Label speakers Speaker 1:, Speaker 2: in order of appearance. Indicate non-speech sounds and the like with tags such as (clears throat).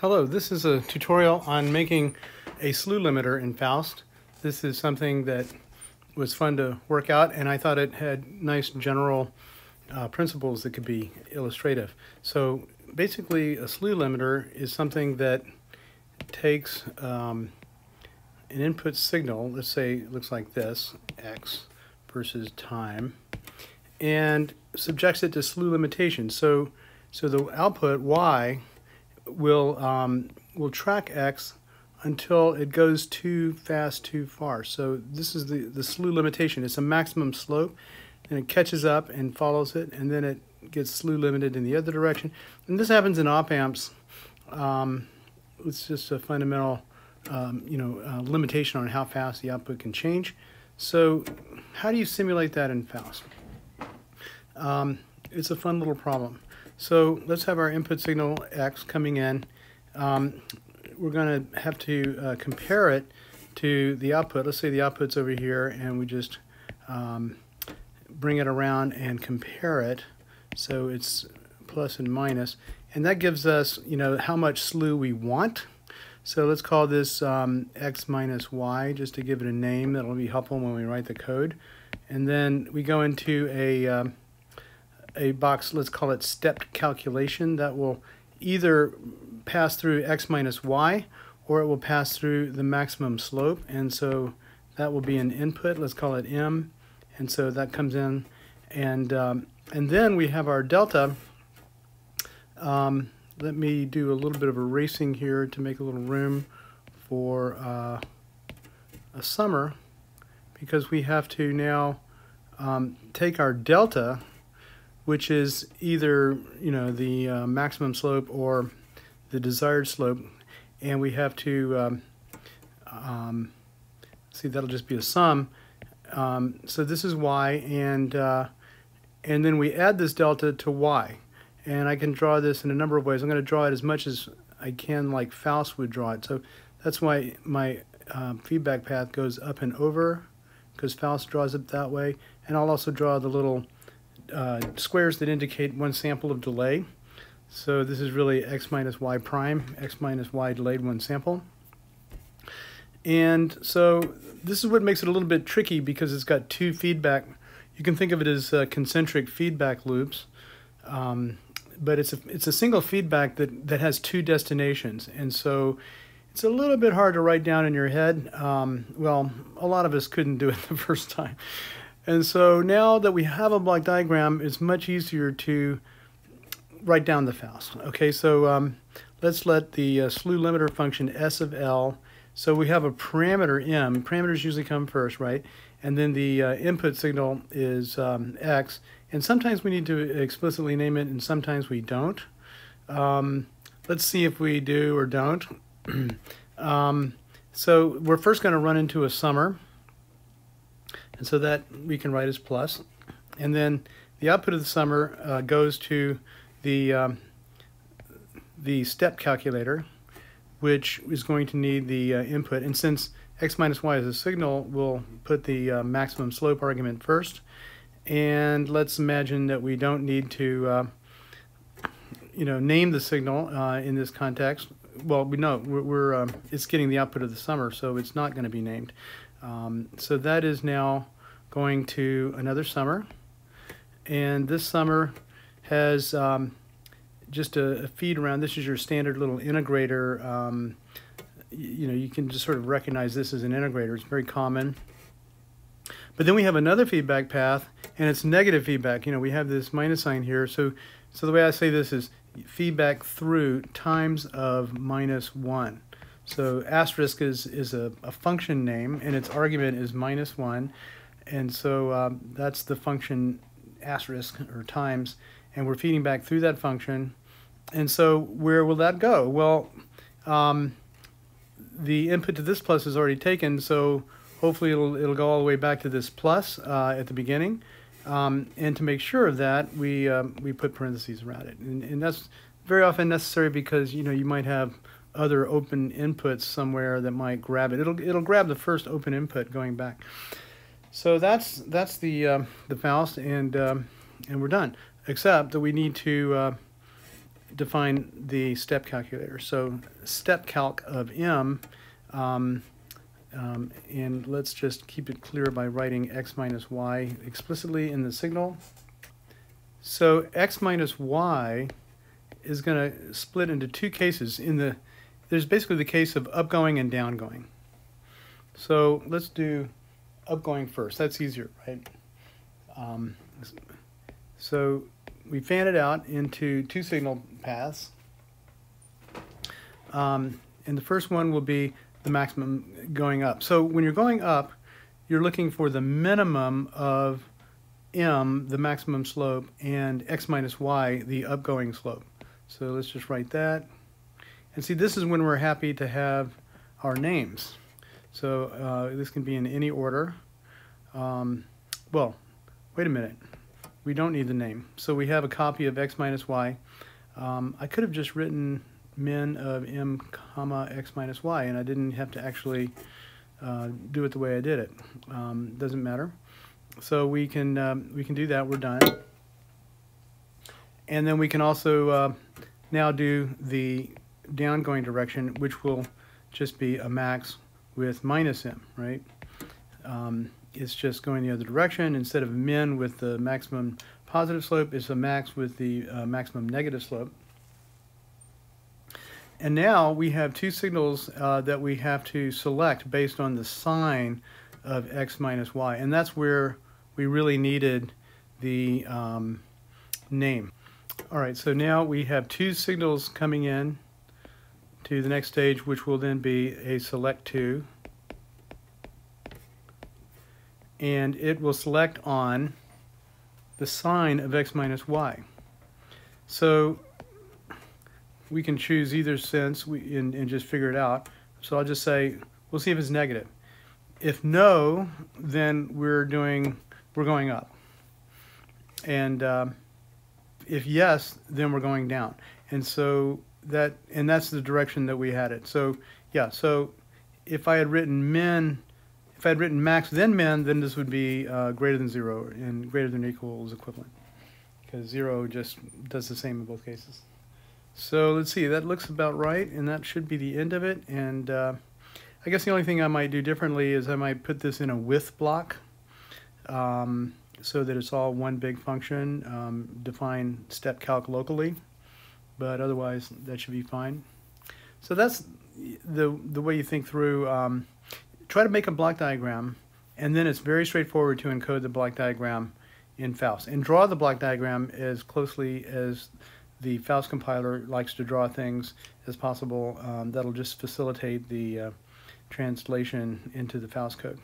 Speaker 1: Hello, this is a tutorial on making a slew limiter in Faust. This is something that was fun to work out and I thought it had nice general uh, principles that could be illustrative. So basically a slew limiter is something that takes um, an input signal, let's say it looks like this, x versus time, and subjects it to slew limitation. So, so the output y will um, will track x until it goes too fast too far. So this is the, the slew limitation. It's a maximum slope and it catches up and follows it and then it gets slew limited in the other direction. And this happens in op amps. Um, it's just a fundamental um, you know, uh, limitation on how fast the output can change. So how do you simulate that in Faust? Um, it's a fun little problem. So let's have our input signal X coming in. Um, we're going to have to uh, compare it to the output. Let's say the output's over here and we just um, bring it around and compare it. So it's plus and minus. And that gives us, you know, how much slew we want. So let's call this um, x minus y just to give it a name. That'll be helpful when we write the code. And then we go into a um, a box, let's call it stepped calculation, that will either pass through x minus y or it will pass through the maximum slope. And so that will be an input, let's call it m. And so that comes in. And, um, and then we have our delta. Um, let me do a little bit of erasing here to make a little room for uh, a summer because we have to now um, take our delta which is either you know the uh, maximum slope or the desired slope. And we have to um, um, see that'll just be a sum. Um, so this is y and uh, and then we add this delta to y. And I can draw this in a number of ways. I'm going to draw it as much as I can like Faust would draw it. So that's why my uh, feedback path goes up and over because Faust draws it that way. And I'll also draw the little uh, squares that indicate one sample of delay. So this is really x minus y prime, x minus y delayed one sample. And so this is what makes it a little bit tricky because it's got two feedback. You can think of it as uh, concentric feedback loops. Um, but it's a, it's a single feedback that, that has two destinations. And so it's a little bit hard to write down in your head. Um, well, a lot of us couldn't do it (laughs) the first time. And so now that we have a block diagram, it's much easier to write down the Faust. Okay, so um, let's let the uh, slew limiter function S of L, so we have a parameter M, parameters usually come first, right? And then the uh, input signal is um, X, and sometimes we need to explicitly name it and sometimes we don't. Um, let's see if we do or don't. (clears throat) um, so we're first going to run into a summer. And so that we can write as plus. And then the output of the summer uh, goes to the, um, the step calculator, which is going to need the uh, input. And since x minus y is a signal, we'll put the uh, maximum slope argument first. And let's imagine that we don't need to, uh, you know, name the signal uh, in this context. Well, we know we're, we're um, it's getting the output of the summer, so it's not going to be named. Um, so that is now going to another summer. And this summer has um, just a, a, feed around. This is your standard little integrator. Um, you know, you can just sort of recognize this as an integrator. It's very common. But then we have another feedback path, and it's negative feedback. You know, we have this minus sign here. So, so the way I say this is feedback through times of minus 1. So asterisk is, is a, a function name, and its argument is minus 1. And so um, that's the function asterisk, or times, and we're feeding back through that function. And so where will that go? Well, um, the input to this plus is already taken, so hopefully it'll, it'll go all the way back to this plus uh, at the beginning. Um, and to make sure of that, we, um, we put parentheses around it. And, and that's very often necessary because, you know, you might have other open inputs somewhere that might grab it. It'll it'll grab the first open input going back. So that's that's the uh, the Faust, and um, and we're done. Except that we need to uh, define the step calculator. So step calc of m, um, um, and let's just keep it clear by writing x minus y explicitly in the signal. So x minus y is going to split into two cases. In the There's basically the case of upgoing and downgoing. So let's do upgoing first. That's easier, right? Um, so we fan it out into two signal paths. Um, and the first one will be the maximum going up. So when you're going up, you're looking for the minimum of m, the maximum slope, and x minus y, the upgoing slope. So let's just write that. And see, this is when we're happy to have our names. So uh, this can be in any order. Um, well, wait a minute. We don't need the name. So we have a copy of x minus y. Um, I could have just written min of m comma x minus y, and I didn't have to actually uh, do it the way I did it. Um, doesn't matter. So we can um, we can do that. We're done. And then we can also uh, now do the downgoing direction, which will just be a max with minus m, right? Um, it's just going the other direction. Instead of min with the maximum positive slope, it's a max with the uh, maximum negative slope. And now we have two signals uh, that we have to select based on the sign of x minus y. And that's where we really needed the um, name. All right, so now we have two signals coming in to the next stage, which will then be a select two. And it will select on the sign of x minus y. So we can choose either sense we, and, and just figure it out. So I'll just say, we'll see if it's negative. If no, then we're doing, we're going up. And um, if yes, then we're going down. And so that, and that's the direction that we had it. So yeah, so if I had written min, if I had written max then min, then this would be uh, greater than zero and greater than equals equivalent. Because zero just does the same in both cases. So let's see, that looks about right, and that should be the end of it. And uh, I guess the only thing I might do differently is I might put this in a with block um, so that it's all one big function, um, define step calc locally, but otherwise that should be fine. So that's the, the way you think through, um, try to make a block diagram, and then it's very straightforward to encode the block diagram in Faust. And draw the block diagram as closely as the Faust compiler likes to draw things as possible. Um, that'll just facilitate the uh, translation into the Faust code.